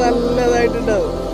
നല്ലതായിട്ടുണ്ടാവും.